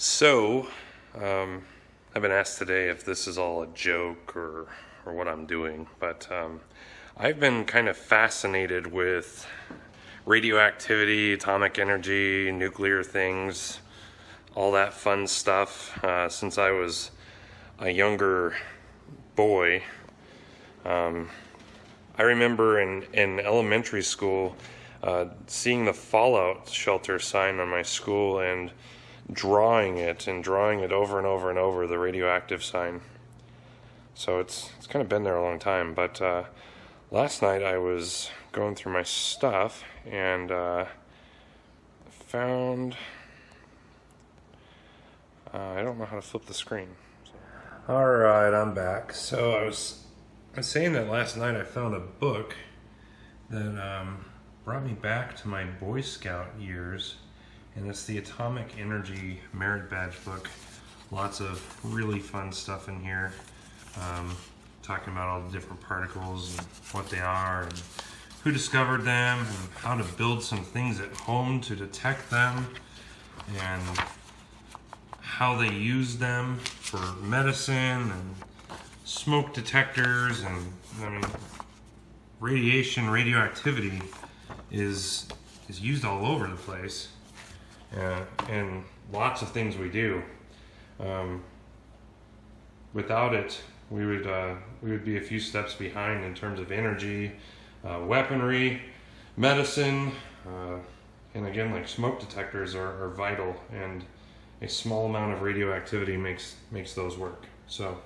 So, um, I've been asked today if this is all a joke or, or what I'm doing, but um, I've been kind of fascinated with radioactivity, atomic energy, nuclear things, all that fun stuff uh, since I was a younger boy. Um, I remember in, in elementary school uh, seeing the fallout shelter sign on my school and drawing it and drawing it over and over and over the radioactive sign. So it's it's kind of been there a long time. But uh, last night I was going through my stuff and uh, found uh, I don't know how to flip the screen. All right, I'm back. So I was I was saying that last night I found a book that um, brought me back to my Boy Scout years and it's the Atomic Energy Merit Badge book. Lots of really fun stuff in here, um, talking about all the different particles and what they are, and who discovered them, and how to build some things at home to detect them, and how they use them for medicine and smoke detectors, and I mean, radiation, radioactivity is is used all over the place uh, and lots of things we do. Um, without it, we would uh, we would be a few steps behind in terms of energy, uh, weaponry, medicine, uh, and again, like smoke detectors are, are vital, and a small amount of radioactivity makes makes those work. So,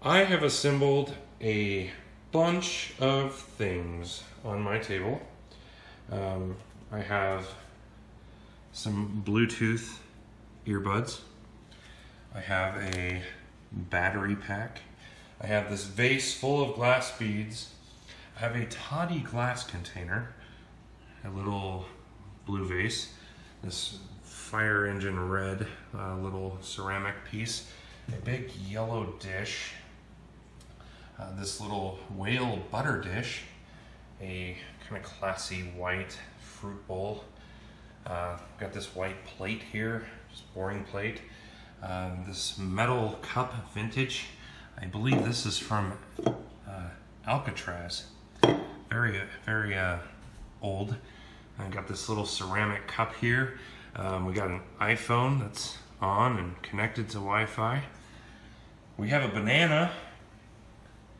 I have assembled a bunch of things on my table. Um, I have some Bluetooth earbuds. I have a battery pack. I have this vase full of glass beads. I have a toddy glass container, a little blue vase, this fire engine red uh, little ceramic piece, a big yellow dish, uh, this little whale butter dish, a kind of classy white fruit bowl, uh, got this white plate here, just boring plate. Um, this metal cup vintage. I believe this is from uh, Alcatraz. Very, very uh, old. I got this little ceramic cup here. Um, we got an iPhone that's on and connected to Wi-Fi. We have a banana.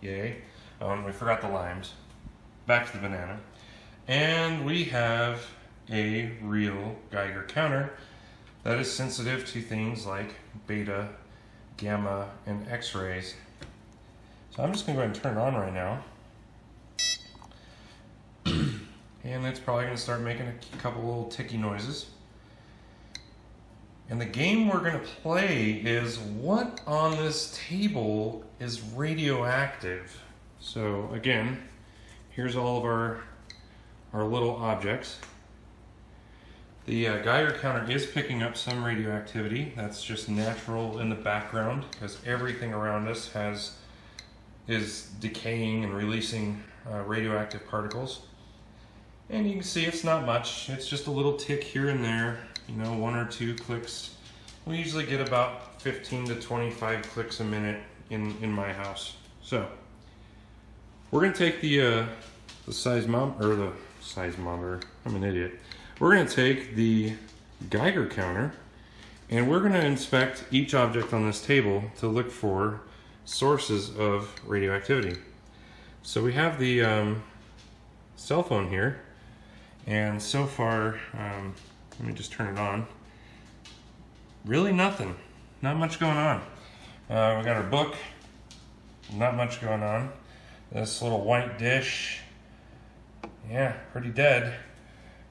Yay. Um, we forgot the limes. Back to the banana. And we have a real Geiger counter that is sensitive to things like beta, gamma, and x-rays. So I'm just gonna go ahead and turn it on right now. and it's probably gonna start making a couple little ticky noises. And the game we're gonna play is what on this table is radioactive. So again, here's all of our, our little objects. The uh, Geiger counter is picking up some radioactivity. That's just natural in the background because everything around us has is decaying and releasing uh, radioactive particles. And you can see it's not much. It's just a little tick here and there, you know, one or two clicks. We usually get about 15 to 25 clicks a minute in, in my house. So, we're gonna take the, uh, the seismometer, or the seismometer, I'm an idiot. We're to take the Geiger counter and we're to inspect each object on this table to look for sources of radioactivity. So we have the um, cell phone here and so far, um, let me just turn it on. Really nothing, not much going on. Uh, we got our book, not much going on. This little white dish, yeah, pretty dead.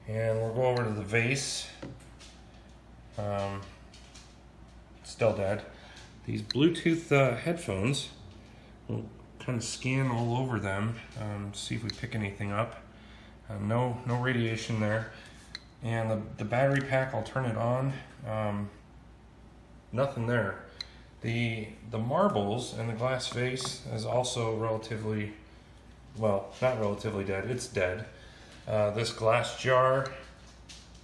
And we'll go over to the vase. Um, still dead. These Bluetooth uh, headphones, we'll kind of scan all over them, um, see if we pick anything up. Uh, no, no radiation there. And the, the battery pack, I'll turn it on. Um, nothing there. The, the marbles and the glass vase is also relatively well, not relatively dead, it's dead. Uh, this glass jar,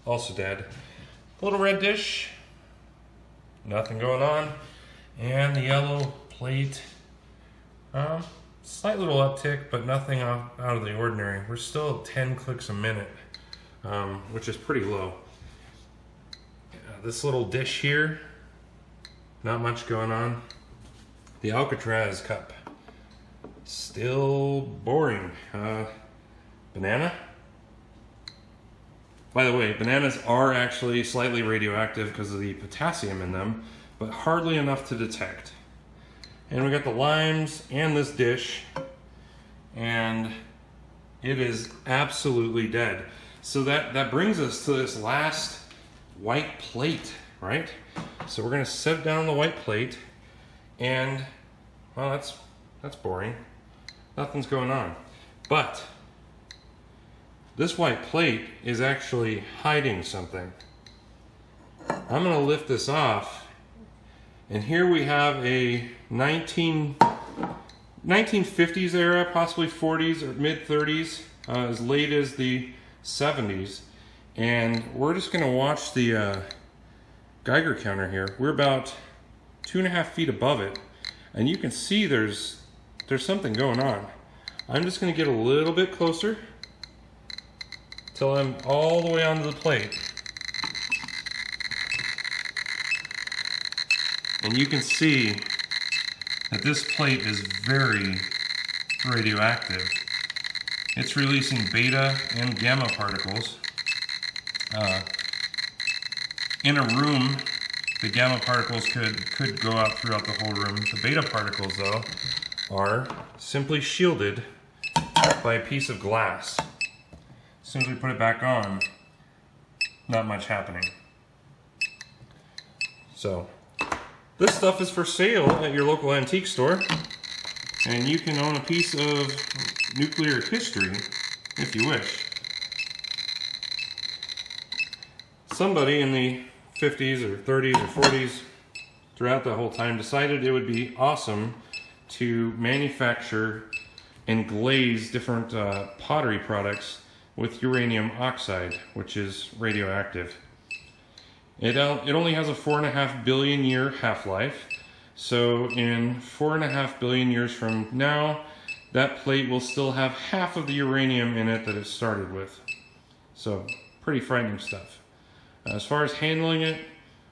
also dead. Little red dish, nothing going on. And the yellow plate, um, slight little uptick, but nothing out, out of the ordinary. We're still at 10 clicks a minute, um, which is pretty low. Uh, this little dish here, not much going on. The Alcatraz cup, still boring. Uh, banana, by the way, bananas are actually slightly radioactive because of the potassium in them, but hardly enough to detect. And we got the limes and this dish, and it is absolutely dead. So that, that brings us to this last white plate, right? So we're gonna set down the white plate, and well, that's, that's boring. Nothing's going on. But this white plate is actually hiding something. I'm to lift this off and here we have a 19, 1950s era, possibly 40s or mid 30s, uh, as late as the 70s. And we're just going to watch the uh, Geiger counter here. We're about two and a half feet above it. And you can see there's, there's something going on. I'm just going to get a little bit closer till I'm all the way onto the plate. And you can see that this plate is very radioactive. It's releasing beta and gamma particles. Uh, in a room, the gamma particles could, could go out throughout the whole room. The beta particles, though, are simply shielded by a piece of glass As soon as we put it back on, not much happening. So, this stuff is for sale at your local antique store, and you can own a piece of nuclear history if you wish. Somebody in the 50s or 30s or 40s throughout the whole time decided it would be awesome to manufacture and glaze different uh, pottery products with uranium oxide, which is radioactive. It, uh, it only has a four and a half billion year half-life. So in four and a half billion years from now, that plate will still have half of the uranium in it that it started with. So pretty frightening stuff. As far as handling it,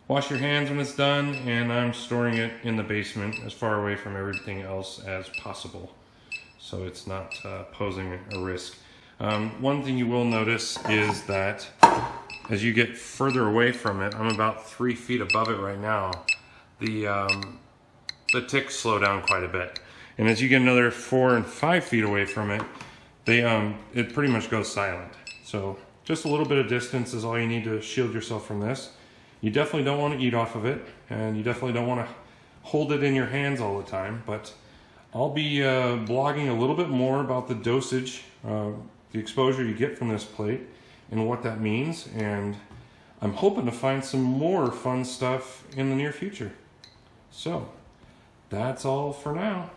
wash your hands when it's done, and I'm storing it in the basement as far away from everything else as possible. So it's not uh, posing a risk. Um, one thing you will notice is that as you get further away from it, I'm about three feet above it right now, the, um, the ticks slow down quite a bit. And as you get another four and five feet away from it, they, um, it pretty much goes silent. So just a little bit of distance is all you need to shield yourself from this. You definitely don't want to eat off of it, and you definitely don't want to hold it in your hands all the time, but I'll be uh, blogging a little bit more about the dosage uh, the exposure you get from this plate and what that means. And I'm hoping to find some more fun stuff in the near future. So that's all for now.